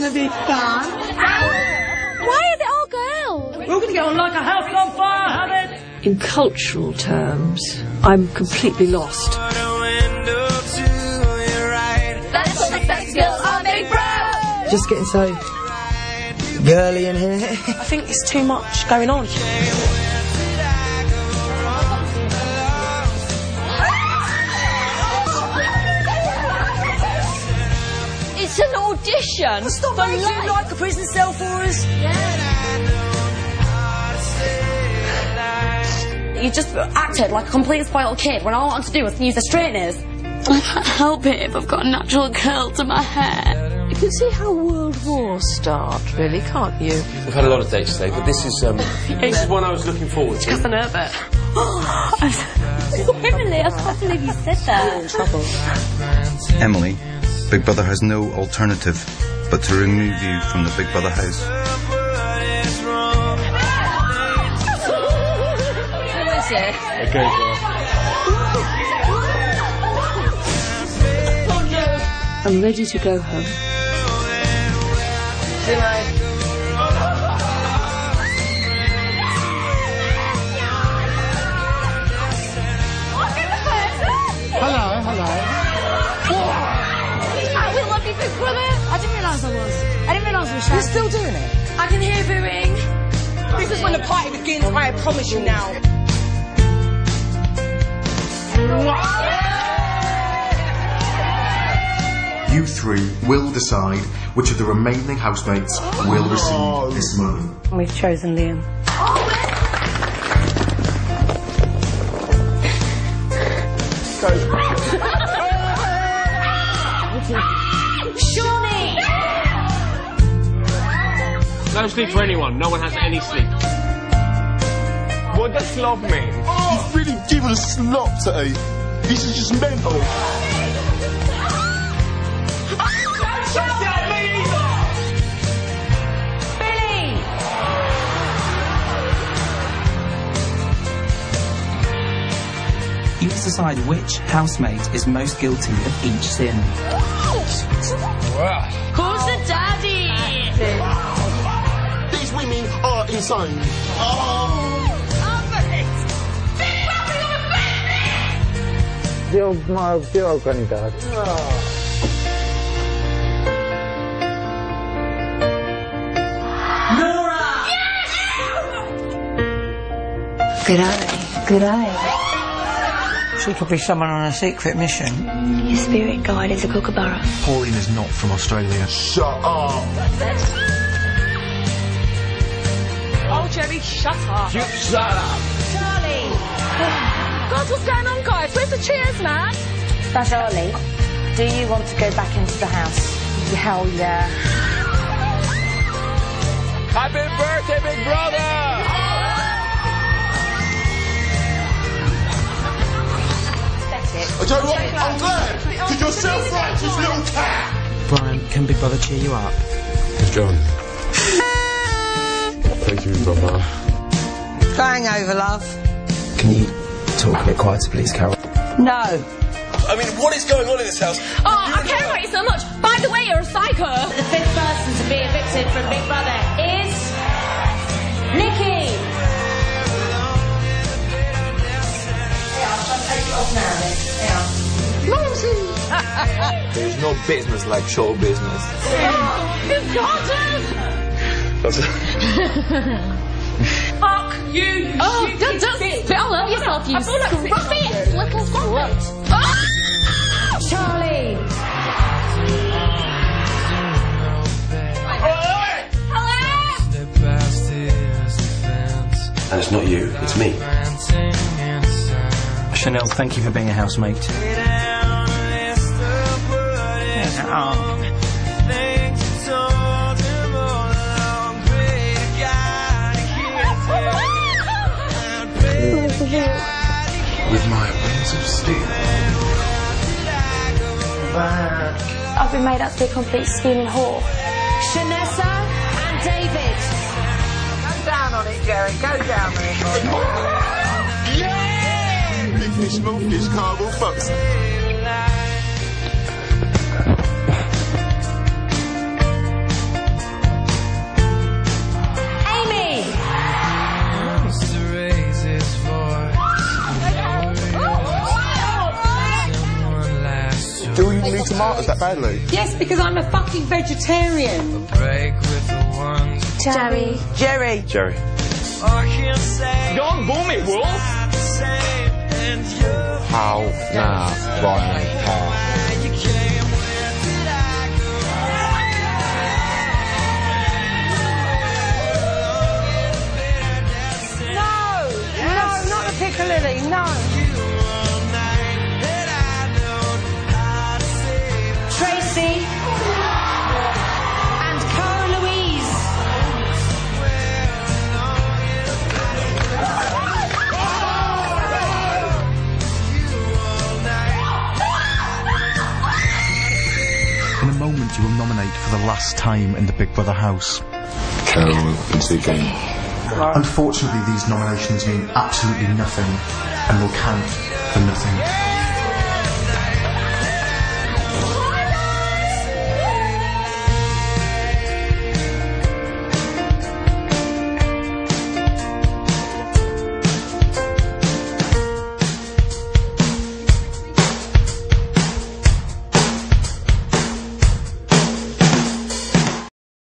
gonna be fun. Why is it all girls? We're gonna get on like a house on fire, have it? In cultural terms, I'm completely lost. That's the sex girls are Big Brother. Just getting so girly in here. I think it's too much going on. It's an audition Stop for making life. like a prison cell for us. You just acted like a complete spoiled kid when all I wanted to do was use the straighteners. I can't help it if I've got a natural curl to my hair. You can see how world wars start, really, can't you? We've had a lot of dates today, but this is um, this is one I was looking forward to. Cousin Herbert. Emily, I can't believe you said that. Emily, Big Brother has no alternative but to remove you from the Big Brother house. Who is it? Okay, well. I'm ready to go home. Love you, Big Brother. I didn't realise I was. I didn't realise I was You're still doing it? I can hear booing. This is when the party begins, I promise you now. You three will decide which of the remaining housemates will receive this money. We've chosen Liam. Shawnee! No sleep for anyone. No one has any sleep. What does slop mean? He's really given us slop today. This is just mental. You must decide which housemate is most guilty of each sin. Who's the daddy? These women are insane. Oh. Dio ma dio organidad. Good eye, good eye. She could be someone on a secret mission. Your spirit guide is a kookaburra. Pauline is not from Australia. Shut up. Oh, Gerry, shut up. You shut up. Charley. God, what's going on, guys? Where's the cheers, man? Charley, do you want to go back into the house? Hell yeah. Happy birthday, big brother! Don't know what, I'm glad. Because you're self-righteous little cat. Brian, can Big Brother cheer you up? John. Thank you, Mama. Going over, love. Can you talk a bit quieter, please, Carole? No. I mean, what is going on in this house? Oh, I care about you so much. By the way, you're a psycho. The fifth person to be evicted from Big Brother is There's no business like show business. You've got us. Fuck you, you Oh, stupid don't, don't bitch. spit all over yourself, you I feel like scruffy little slut. Ah! Charley. And it's not you, it's me. Chanelle, thank you for being a housemate. Oh. With my wings of steel. I've been made out to be a complete scheming whore. Shanessa and David. Go down on it, Gerry. Go down on it. Yeah! Big fish, small fish, carnival fucks. Tomatoes that badly? Yes, because I'm a fucking vegetarian. Gerry. Gerry. Gerry. Don't boom it, Wolf! How nah, Ryan, moment, you will nominate for the last time in the Big Brother house. Carole into the game. Unfortunately, these nominations mean absolutely nothing and will count for nothing.